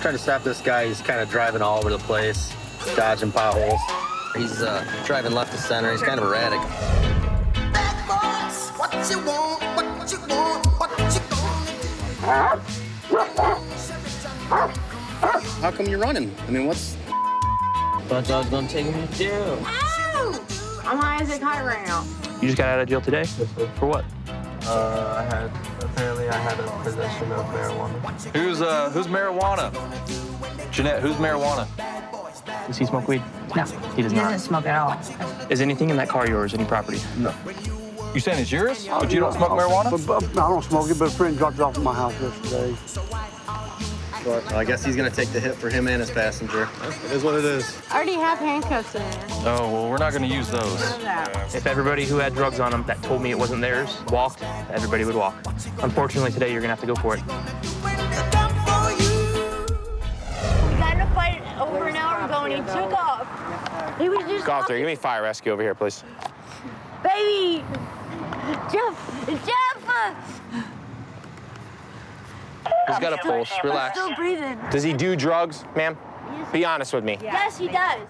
Trying to stop this guy. He's kind of driving all over the place, dodging potholes. He's uh, driving left to center. He's kind of erratic. What you want, what you want, what you gonna How come you're running? I mean, what's... But dog's gonna take me to jail. I'm high as a kite right now. You just got out of jail today? For what? Uh, I had apparently I had a possession of marijuana. Who's uh who's marijuana? Jeanette, who's marijuana? Does he smoke weed? No, He does he doesn't not. smoke at all. Is anything in that car yours? Any property? No. You saying it's yours? But you don't smoke marijuana? But, but, I don't smoke it, but a friend dropped it off at my house yesterday. But I guess he's going to take the hit for him and his passenger. It is what it is. I already have handcuffs in there. Oh, well, we're not gonna use those. If everybody who had drugs on them that told me it wasn't theirs walked, everybody would walk. Unfortunately, today you're gonna have to go for it. We got in a fight over an hour ago and he took off. He was just Officer, give me fire rescue over here, please. baby. Jeff, Jeff. He's got a pulse. Relax. Still breathing. Does he do drugs, ma'am? Be honest with me. Yes, he does.